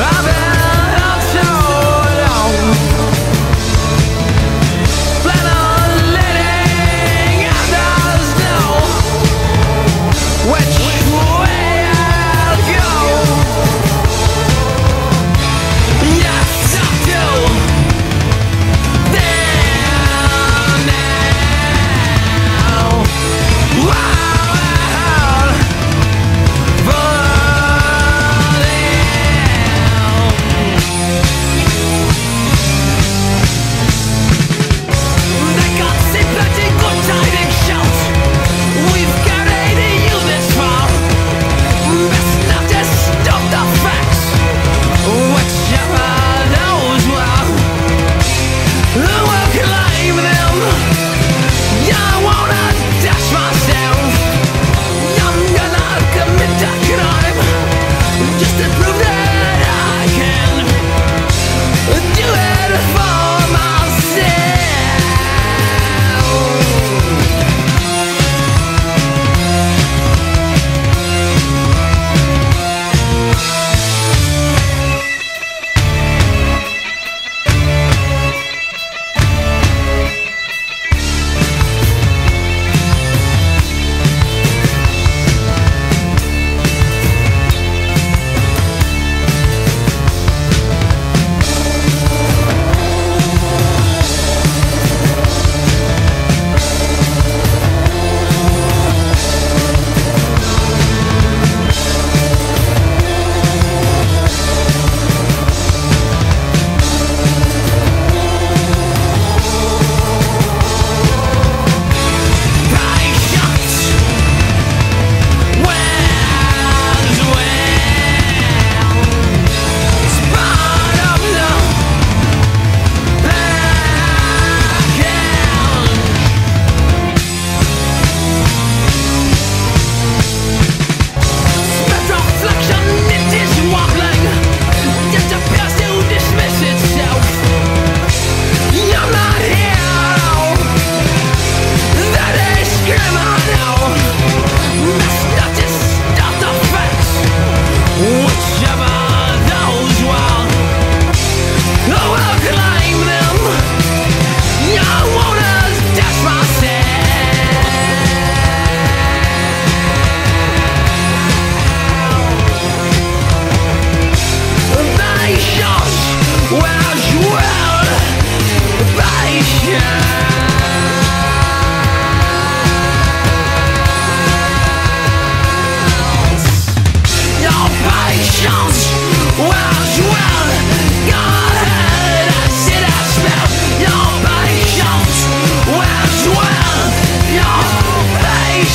I've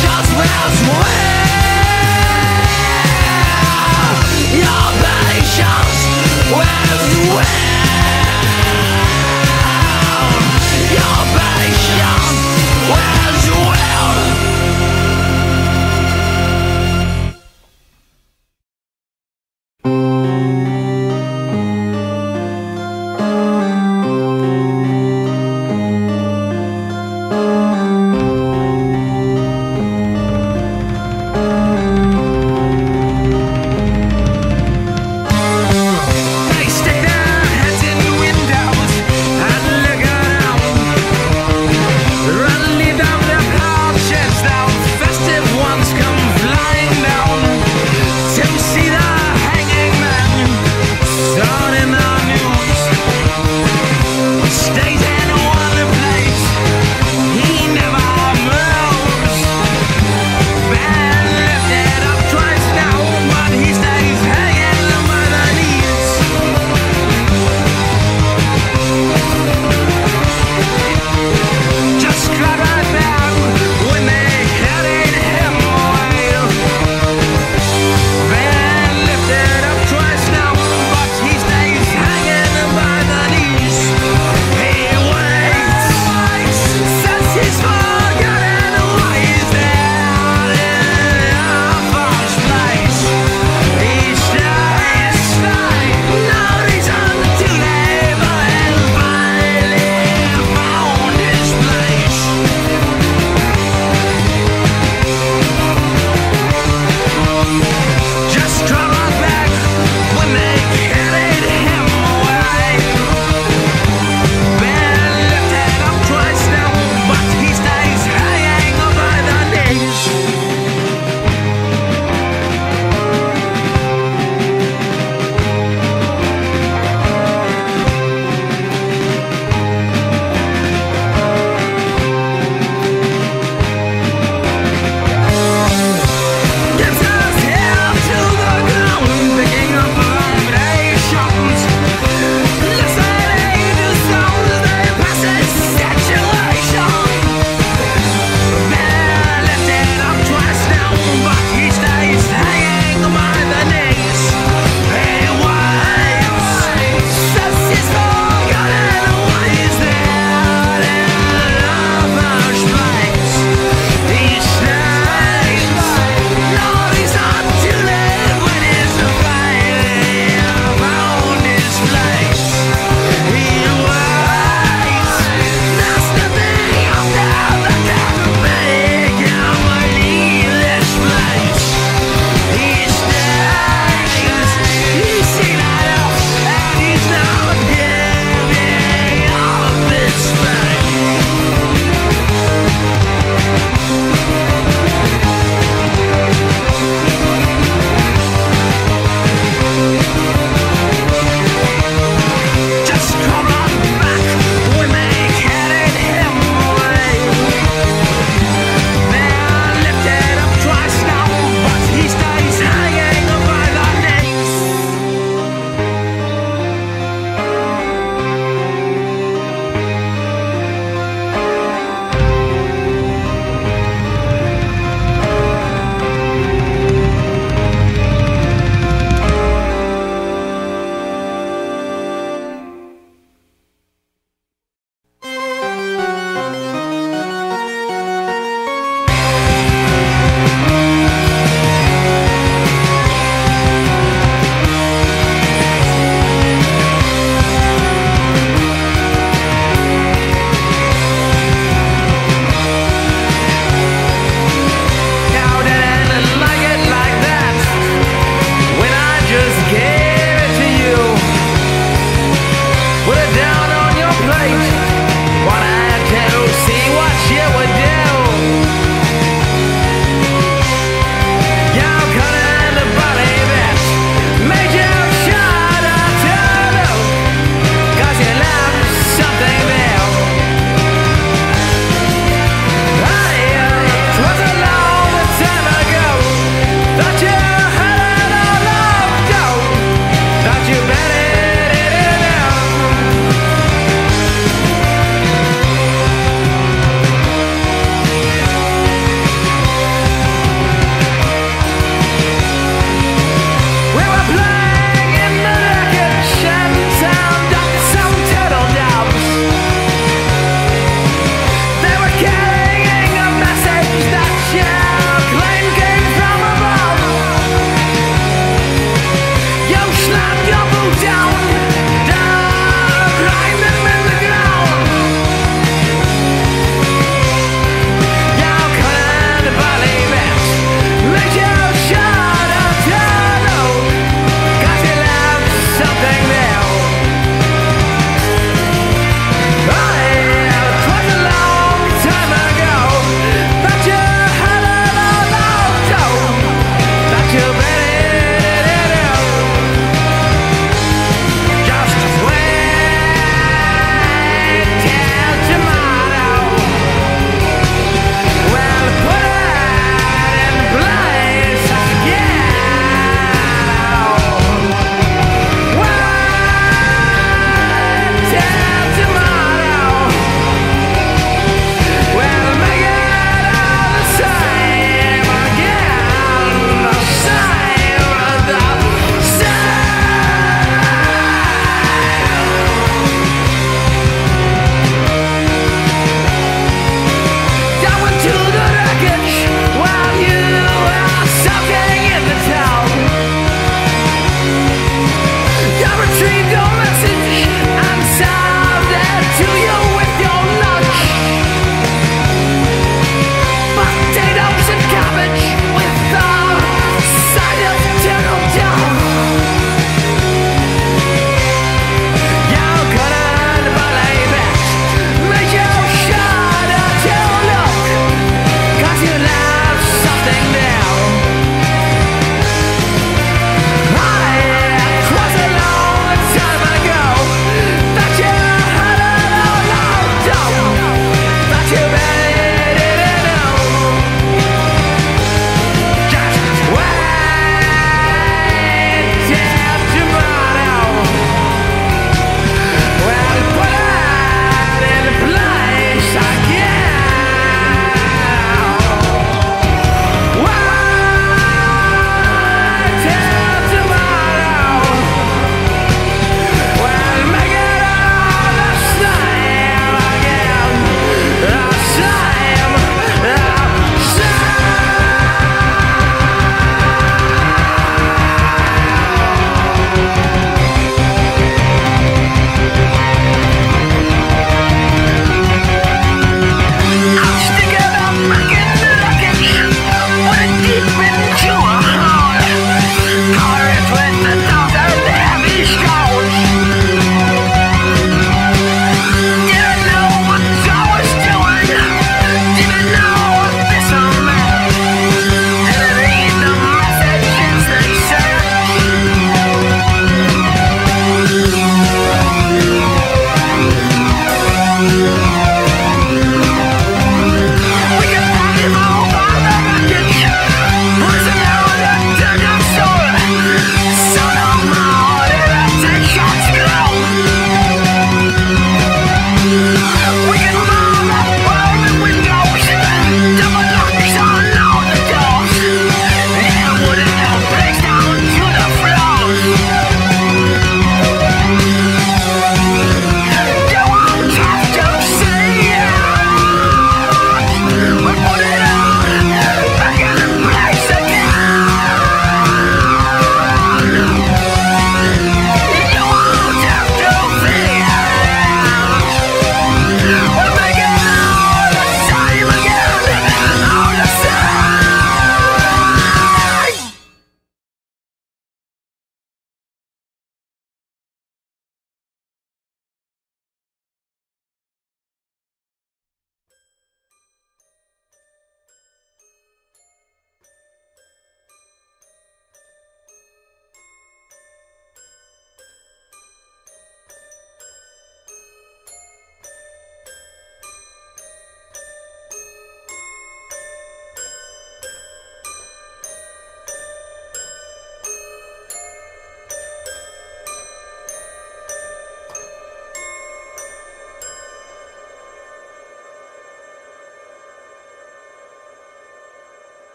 just last way Snap your